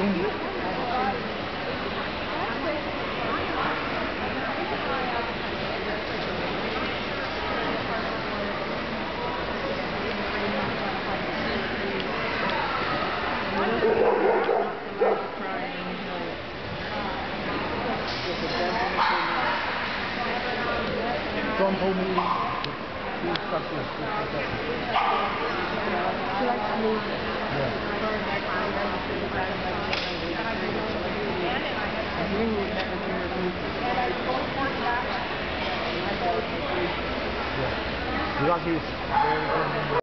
Tom told me was stuck here. She likes music. Yeah. Yeah. Lucky. Very good.